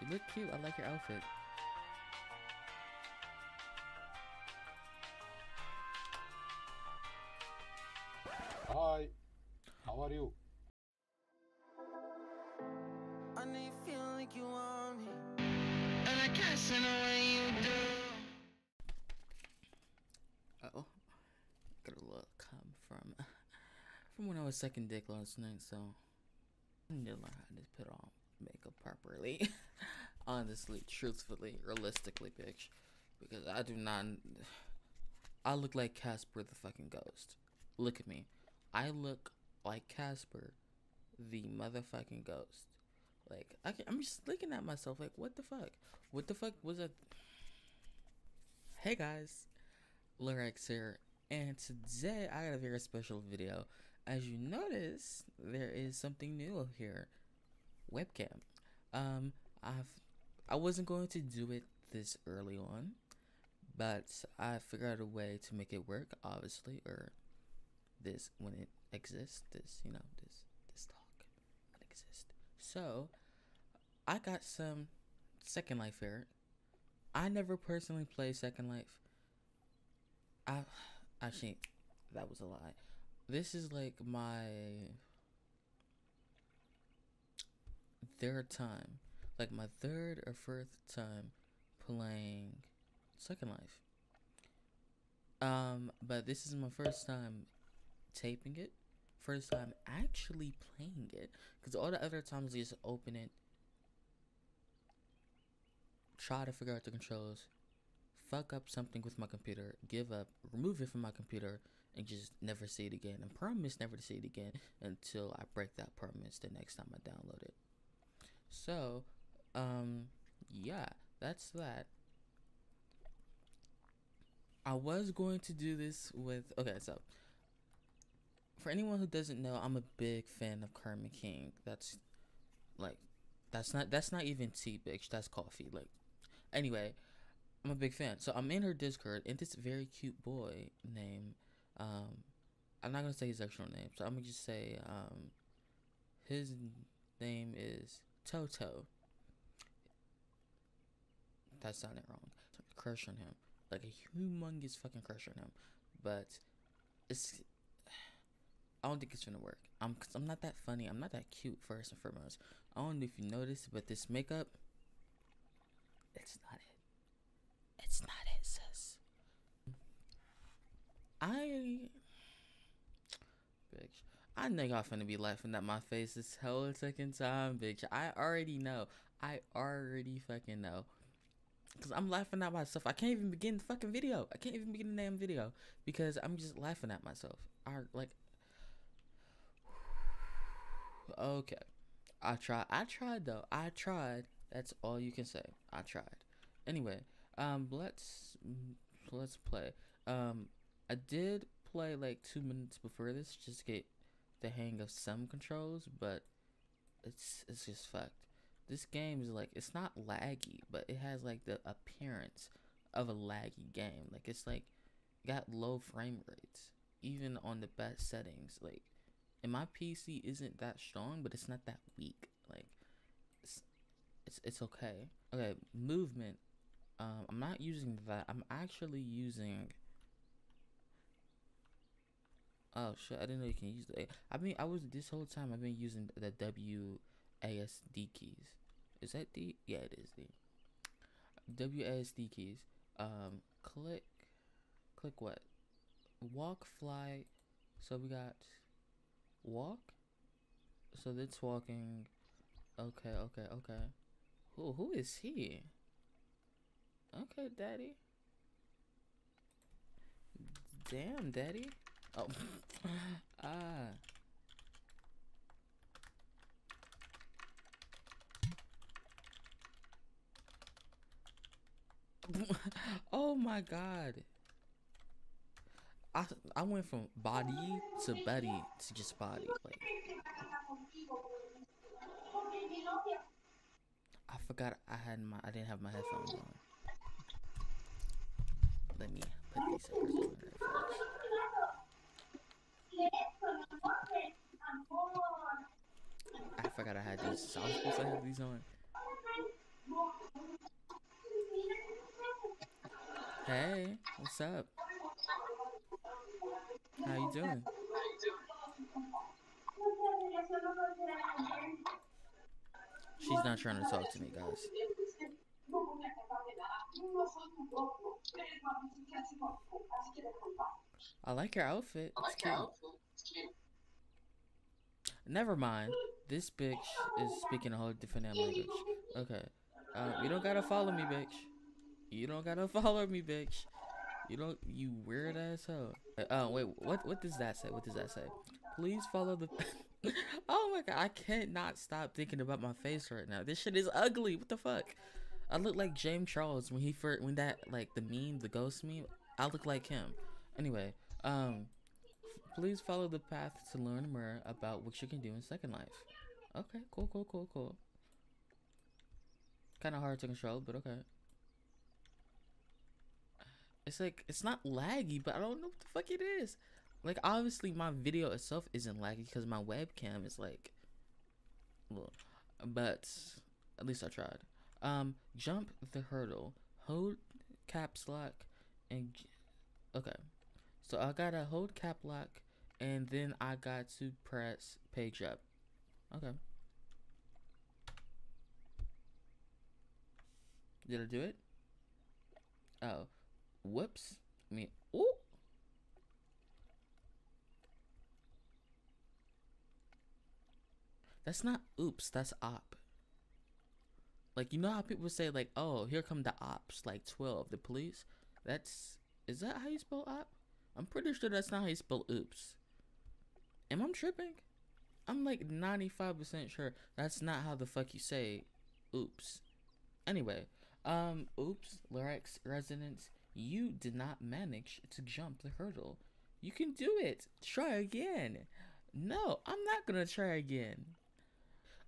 You look cute. I like your outfit. Hi, how are you? I know you feel like you want me, and I guess in a way you do. Oh, got a little come from from when I was second dick last night, so I need to learn how to put on makeup properly. Honestly, truthfully, realistically, bitch, because I do not. I look like Casper the fucking ghost. Look at me. I look like Casper, the motherfucking ghost. Like I I'm just looking at myself like, what the fuck? What the fuck was that? Hey guys, lujerex here, and today I got a very special video. As you notice, there is something new here, webcam. Um, I've I wasn't going to do it this early on, but I figured out a way to make it work. Obviously, or this when it exists. This you know this this talk when it exists. So I got some Second Life here. I never personally played Second Life. I actually that was a lie. This is like my third time, like my third or fourth time playing Second Life. Um, but this is my first time taping it. First time actually playing it, because all the other times I just open it, try to figure out the controls, fuck up something with my computer, give up, remove it from my computer, and just never see it again. And promise never to see it again until I break that promise the next time I download it. So, um, yeah, that's that. I was going to do this with okay, so for anyone who doesn't know, I'm a big fan of Carmen King. That's like that's not that's not even tea, bitch. That's coffee. Like anyway, I'm a big fan. So I'm in her Discord, and this very cute boy named um, I'm not gonna say his actual name, so I'm gonna just say um, his name is Toto. That sounded wrong. Crush on him, like a humongous fucking crush on him, but it's. I don't think it's gonna work. I'm, cause I'm not that funny. I'm not that cute. First and foremost, I don't know if you noticed, but this makeup, it's not it. It's not it, sis. I, bitch, I know y'all finna be laughing at my face this whole second time, bitch. I already know. I already fucking know. Cause I'm laughing at myself. I can't even begin the fucking video. I can't even begin the damn video because I'm just laughing at myself. I like. Okay, I tried. I tried though. I tried. That's all you can say. I tried. Anyway, um, let's let's play. Um, I did play like two minutes before this just to get the hang of some controls, but it's it's just fucked. This game is like it's not laggy, but it has like the appearance of a laggy game. Like it's like got low frame rates even on the best settings. Like and my PC isn't that strong, but it's not that weak. Like it's it's it's okay. Okay, movement. Um, I'm not using that. I'm actually using. Oh shit! I didn't know you can use the. I mean, I was this whole time. I've been using the W, A S D keys. Is that D? Yeah, it is D. W A S D keys. Um, click, click what? Walk, fly. So we got walk. So that's walking. Okay, okay, okay. Who who is he? Okay, daddy. Damn, daddy. Oh, ah. oh my god. I I went from body to buddy to just body. Like I forgot I had my I didn't have my headphones on. Let me put these suckers on. I forgot I had these. I was supposed to have these on. Hey, what's up? How you doing? She's not trying to talk to me, guys. I like your outfit. It's cute. Never mind. This bitch is speaking a whole different language. Okay. Um, you don't gotta follow me, bitch. You don't gotta follow me, bitch. You don't. You weird asshole. Oh wait. What? What does that say? What does that say? Please follow the. oh my god! I can't not stop thinking about my face right now. This shit is ugly. What the fuck? I look like James Charles when he first when that like the meme, the ghost meme. I look like him. Anyway, um, please follow the path to learn more about what you can do in Second Life. Okay, cool, cool, cool, cool. Kind of hard to control, but okay. It's like it's not laggy, but I don't know what the fuck it is. Like obviously my video itself isn't laggy because my webcam is like, well, but at least I tried. Um, jump the hurdle, hold caps lock, and okay. So I gotta hold cap lock, and then I got to press page up. Okay. Did I do it? Oh, whoops. I mean, oh. That's not oops, that's op. Like you know how people say like, "Oh, here come the ops, like 12, the police." That's is that how you spell op? I'm pretty sure that's not how you spell oops. Am I tripping? I'm like 95% sure that's not how the fuck you say oops. Anyway, um oops, lujerex residents, you did not manage to jump the hurdle. You can do it. Try again. No, I'm not to try again.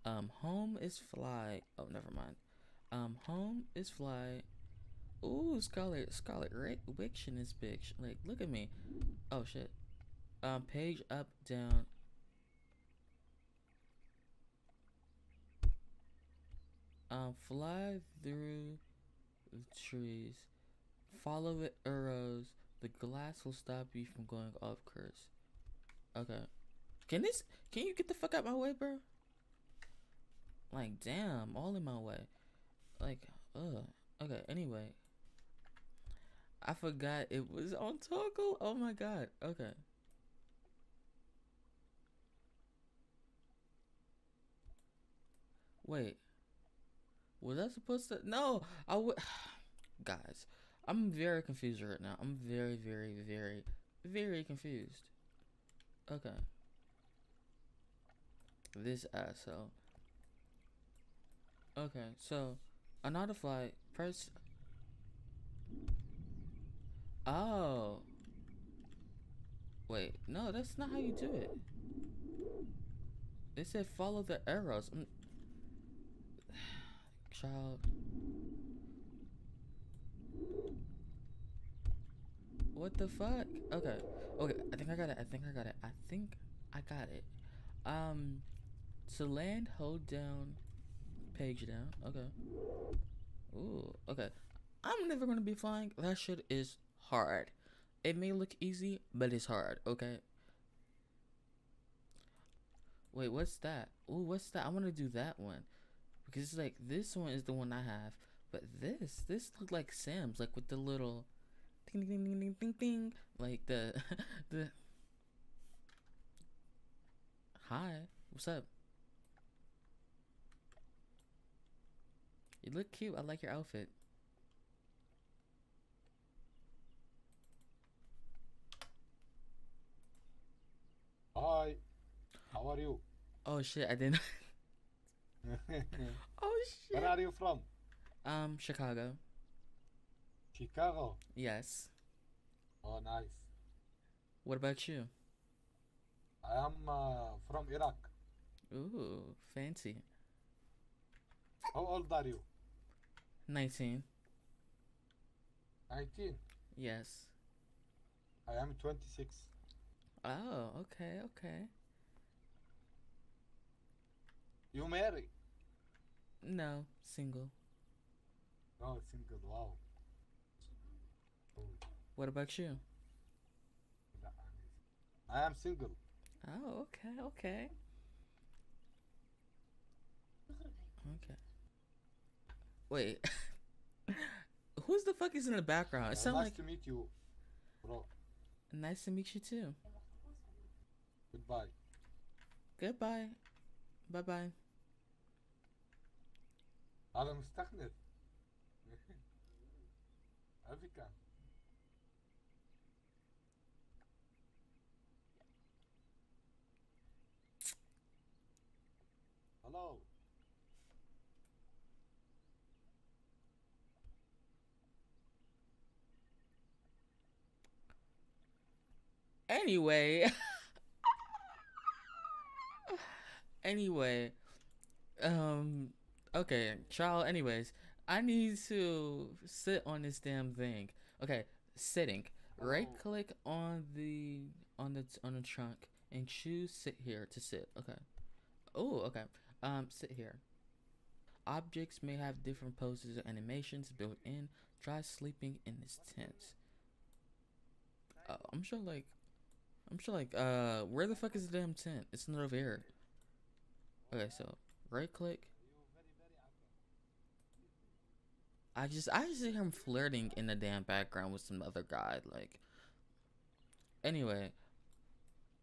Um, home is fly. Oh, never mind. Um, home is fly. Ooh, Scarlet, Scarlet Rick, Witch in this bitch. Like, look at me. Oh shit. Um, page up, down. Um, fly through the trees. Follow the arrows. The glass will stop you from going off course. Okay. Can this? Can you get the fuck out my way, bro? Like, damn, all in my way. Like, ugh. Okay, anyway. I forgot it was on toggle. Oh my god. Okay. Wait. Was I supposed to? No, I would. Guys, I'm very confused right now. I'm very, very, very, very confused. Okay. This asshole. Okay, so another flight. Press. Oh. Wait, no, that's not how you do it. They said follow the arrows. Mm. Child. What the fuck? Okay. Okay, I think I got it. I think I got it. I think I got it. Um to land, hold down page down. Okay. Ooh, okay. I'm never gonna be flying. That shit is hard. It may look easy, but it's hard, okay? Wait, what's that? Ooh, what's that? I wanna do that one. Because it's like this one is the one I have. But this, this looked like Sam's, like with the little ding ding ding ding ding ding. Like the the Hi, what's up? You look cute. I like your outfit. Hi. How are you? Oh shit, I didn't. oh shit. Where are you from? Um, Chicago. Chicago. Yes. Oh, nice. What about you? I am uh, from Iraq. Ooh, fancy. How old are you? 19. 19. Yes. I am 26. Oh, okay, okay. You married? No, single. No, single. Wow. Oh, What about you? I am single. Oh, okay, okay. Okay. Wait. Who's the fuck is in the background? It sounds nice like to meet you, bro. nice to meet you too. Goodbye. Goodbye. Bye bye. هذا مستخلف. African. Hello. Anyway. anyway. Um okay, child, anyways. I need to sit on this damn thing. Okay, sitting. Right click on the on the on the trunk and choose sit here to sit. Okay. Oh, okay. Um sit here. Objects may have different poses or animations built in. Try sleeping in this tent. Uh, I'm sure like I'm sure like uh where the fuck is the damn tent? It's not over here. Okay, so right click. I just I just see him flirting in the damn background with some other guy. Like anyway,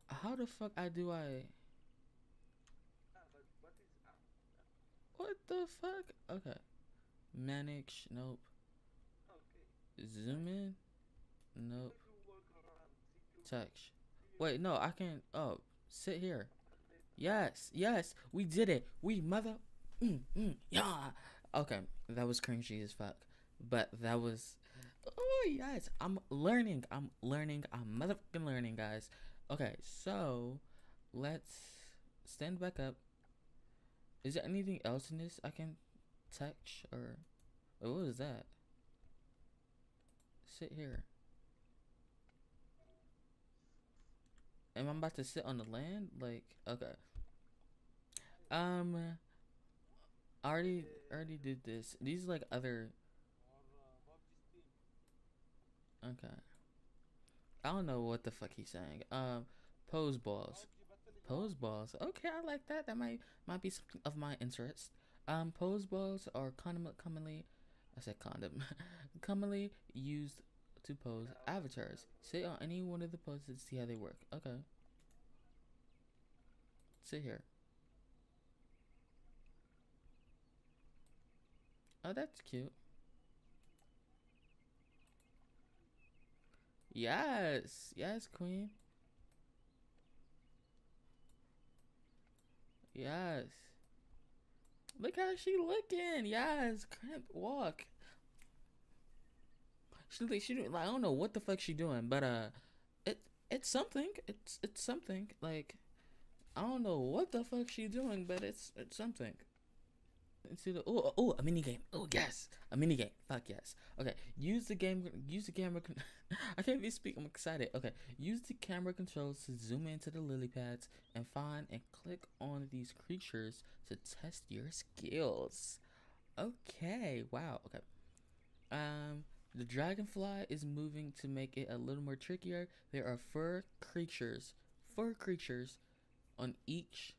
how the fuck I do I What the fuck? Okay. Manage, nope. Zoom in? Nope. Touch. Wait, no, I can. Oh, sit here. Yes, yes, we did it. We mother. Mm, mm, yeah. Okay, that was cringy as fuck, but that was. Oh yes, I'm learning. I'm learning. I'm motherfucking learning, guys. Okay, so let's stand back up. Is there anything else in this I can touch or? Wait, what is that? Sit here. Am I about to sit on the land? Like, okay. Um, I already already did this. These like other. Okay. I don't know what the fuck he's saying. Um, pose balls. Pose balls. Okay, I like that. That might might be something of my interest. Um, pose balls are condom- commonly, I said condom, commonly used to pose avatars. Sit on any one of the poses to see how they work. Okay. Sit here. Oh, that's cute. Yes, yes, queen. Yes. Look how she looking. Yes, Crimp walk. She like she like I don't know what the fuck she doing, but uh, it it's something. It's it's something. Like I don't know what the fuck she doing, but it's it's something. Into the oh oh a mini game. Oh yes, a mini game. Fuck yes. Okay, use the game. Use the camera. I can't even speak. I'm excited. Okay, use the camera controls to zoom into the lily pads and find and click on these creatures to test your skills. Okay. Wow. Okay. Um, the dragonfly is moving to make it a little more trickier. There are fur creatures, fur creatures, on each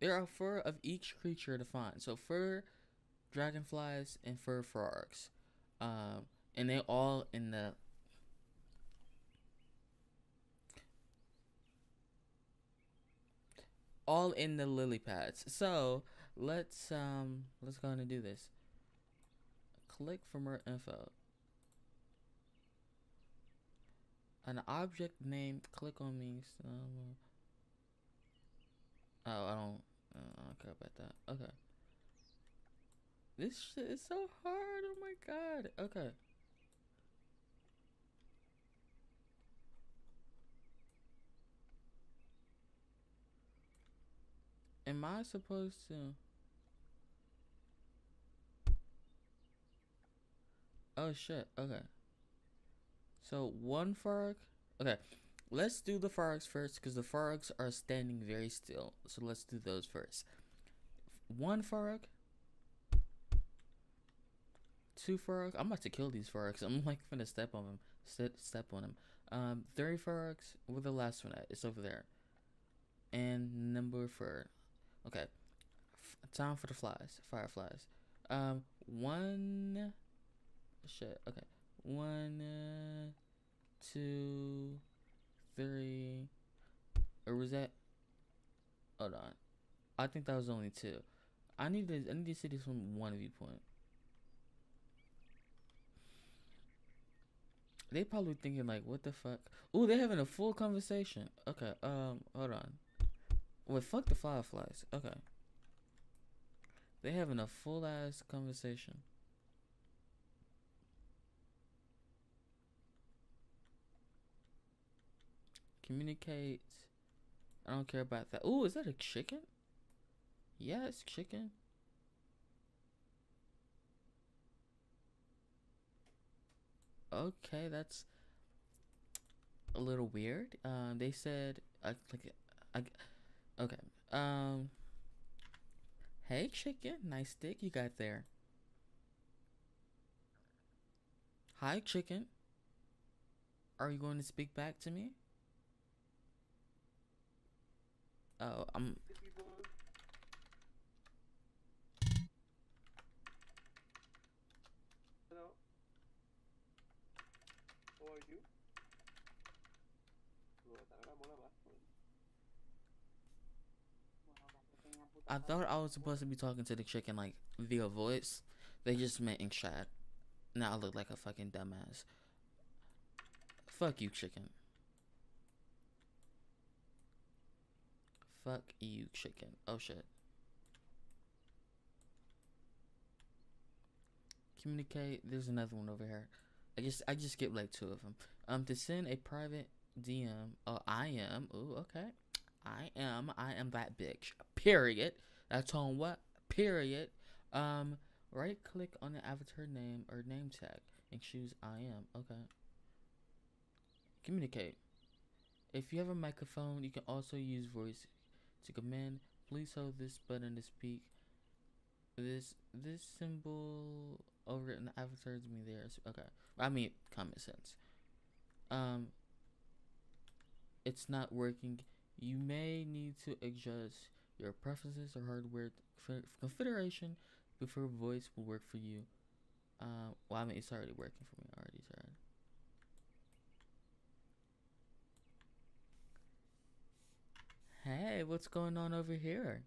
there are fur of each creature to find. So fur dragonflies and fur frogs. Um, and they all in the all in the lily pads. So let's um let's go and do this. Click for more info. An object name. Click on me. Oh, I don't. Uh, I don't care about that. Okay. This shit is so hard. Oh my god. Okay. Am I supposed to? Oh shit. Okay. So one frog. Okay. Let's do the frogs first because the frogs are standing very still. So let's do those first. One frog. two frogs. I'm about to kill these frogs. I'm like gonna step on them. Step step on them. Um, three frogs. Where the last one at? It's over there. And number four. Okay. F- time for the flies. Fireflies. Um, one. Shit. Okay. One, uh, two, three. Or was that? Hold on. I think that was only two. I need to. I need to see this from one viewpoint. They probably thinking like, what the fuck? Ooh, they're having a full conversation. Okay. Um. Hold on. Wait. Fuck the fireflies. Okay. They having a full ass conversation. Communicate. I don't care about that. Ooh, is that a chicken? Yeah, chicken. Okay, that's a little weird. Um, they said, I like, I, okay. Um, hey, chicken, nice dick you got there. Hi, chicken. Are you going to speak back to me? Oh, I'm. Hello. How are you? Puta, ahora mola más, pues. I thought I was supposed to be talking to the chicken like via voice. They just met in chat. Now I look like a fucking dumbass. Fuck you, chicken. Fuck you, chicken. Oh shit. Communicate. There's another one over here. I just I just skipped like two of them. Um, to send a private DM. Oh, I am. Ooh, okay. I am. I am that bitch. Period. That's on what? Period. Um, right click on the avatar name or name tag and choose I am. Okay. Communicate. If you have a microphone, you can also use voice to command. Please hold this button to speak. This this symbol over in the avatar is me there. Okay. I mean common sense. Um it's not working. You may need to adjust your preferences or hardware configuration before voice will work for you. Um, well, I mean, it's already working for me. Already, sorry. Hey, what's going on over here?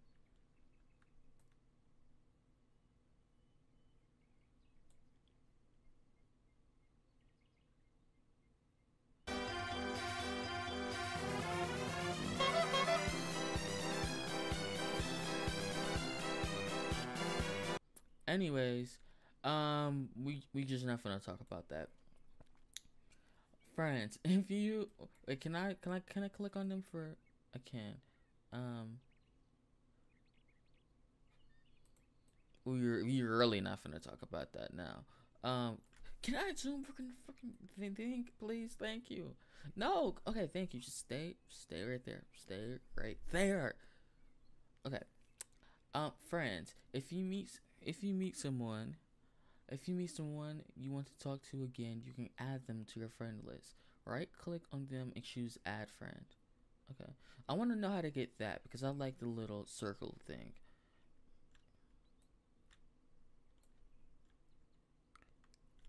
Anyways, um, we we just not gonna talk about that. Friends, if you wait, can I can I can I click on them for I can. Um we're we're really not gonna talk about that now. Um can I zoom fucking fucking thing please? Thank you. No, okay, thank you. Just stay stay right there. Stay right there. Okay. Um friends, if you meet if you meet someone if you meet someone you want to talk to again, you can add them to your friend list. Right click on them and choose add friend. Okay. I want to know how to get that because I like the little circle thing.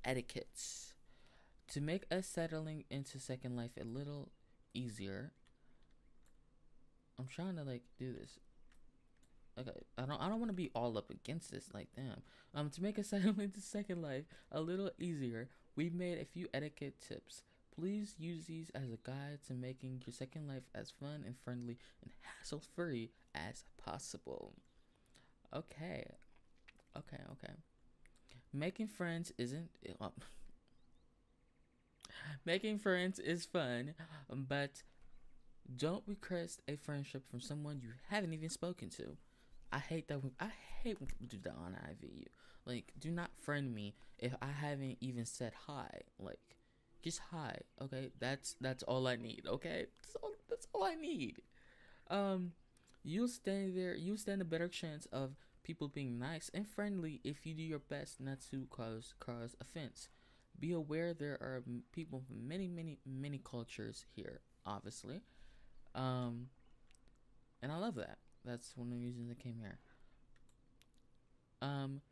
Etiquettes. To make us settling into Second Life a little easier. I'm trying to like do this. Okay, I don't I don't want to be all up against this like damn. Um to make us settle into Second Life a little easier, we made a few etiquette tips. Please use these as a guide to making your second life as fun and friendly and hassle free as possible. Okay. Okay, okay. Making friends isn't. Uh, making friends is fun, but don't request a friendship from someone you haven't even spoken to. I hate that. When, I hate when people do that on IMVU. Like, do not friend me if I haven't even said hi. Like, just hi okay that's that's all i need okay that's all, that's all i need um you'll stand there you'll stand a better chance of people being nice and friendly if you do your best not to cause cause offense. Be aware there are people from many, many, many cultures here, obviously. Um, and I love that. That's one of the reasons I came here. Um,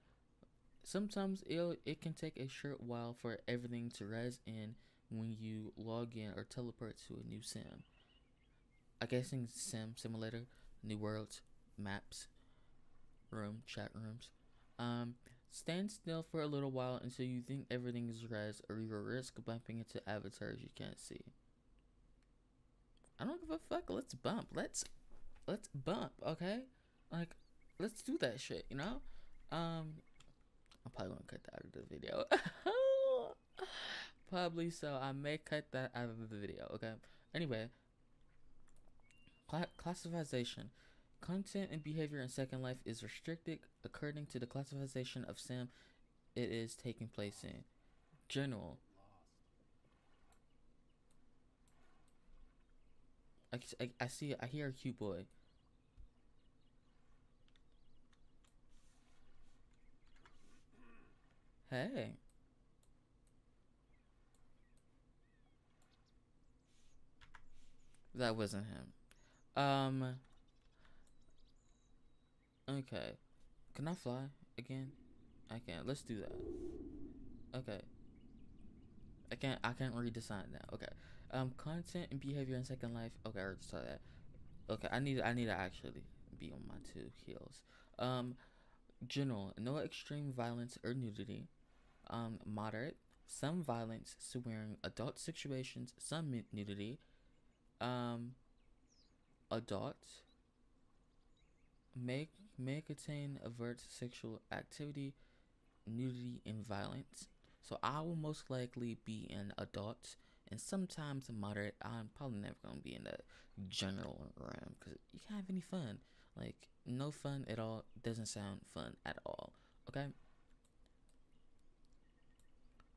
sometimes it it can take a short while for everything to rez in when you log in or teleport to a new sim. I guess in sim simulator, new worlds, maps, room, chat rooms. Um, stand still for a little while until you think everything is res, or you risk bumping into avatars you can't see. I don't give a fuck. Let's bump. Let's let's bump. Okay, like let's do that shit. You know. Um, I'm probably gonna cut that out of the video. probably so. I may cut that out of the video. Okay. Anyway, cla- classification. Content and behavior in Second Life is restricted according to the classification of sim it is taking place in. General. I, I, I see. I hear a cute boy. Hey. That wasn't him. Um. Okay. Can I fly again? I can't. Let's do that. Okay. I can't. I can't read the sign now. Okay. Um, content and behavior in Second Life. Okay, I already saw that. Okay, I need. I need to actually be on my two heels. Um, general. No extreme violence or nudity. Um, moderate. Some violence, swearing, adult situations, some nudity. Um, adult may may contain overt sexual activity, nudity, and violence. So I will most likely be an adult, and sometimes moderate. I'm probably never gonna be in the general realm because you can't have any fun. Like no fun at all doesn't sound fun at all. Okay.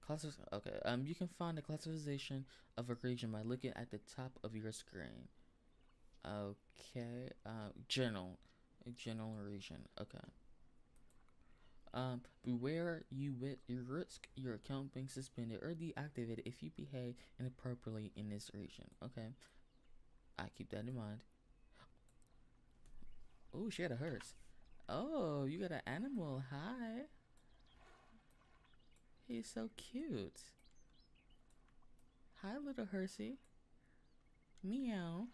Classes. Okay. Um, you can find the classification of a region by looking at the top of your screen. Okay. Uh, general, general region. Okay. Um, beware you with you risk your account being suspended or deactivated if you behave inappropriately in this region. Okay. I keep that in mind. Oh, she had a hearse. Oh, you got an animal. Hi. He's so cute. Hi, little Hersey. Meow.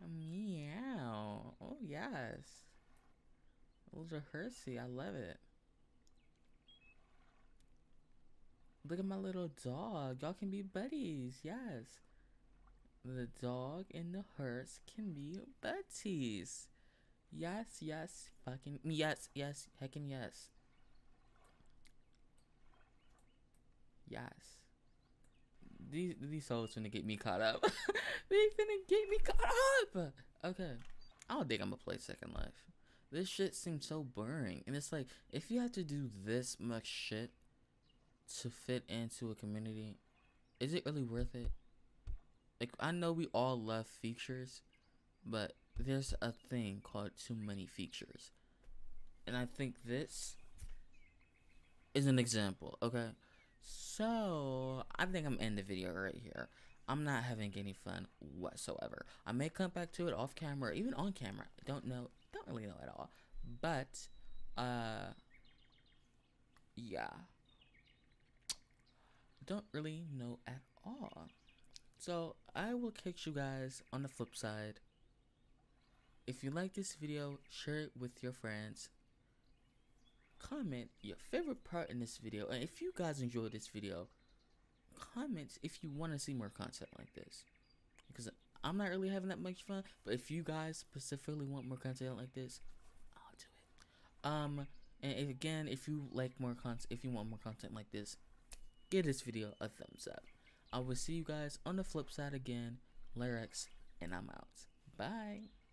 Meow. Oh, yes. Little Hersey. I love it. Look at my little dog. Y'all can be buddies. Yes. The dog and the hearse can be buddies. Yes, yes, fucking yes, yes, heckin' yes. Yes. These these souls finna get me caught up. they finna get me caught up. Okay. I don't think I'm gonna play Second Life. This shit seems so boring. And it's like, if you have to do this much shit to fit into a community, is it really worth it? Like, I know we all love features, but there's a thing called too many features. And I think this is an example, okay? So, I think I'm in the video right here. I'm not having any fun whatsoever. I may come back to it off camera, even on camera. I don't know, don't really know at all. But, uh, yeah. Don't really know at all. So, I will catch you guys on the flip side. If you like this video, share it with your friends. Comment your favorite part in this video. And if you guys enjoyed this video, comment if you want to see more content like this. Because I'm not really having that much fun. But if you guys specifically want more content like this, I'll do it. Um, and again, if you like more content, if you want more content like this, give this video a thumbs up. I will see you guys on the flip side again. lujerex, and I'm out. Bye.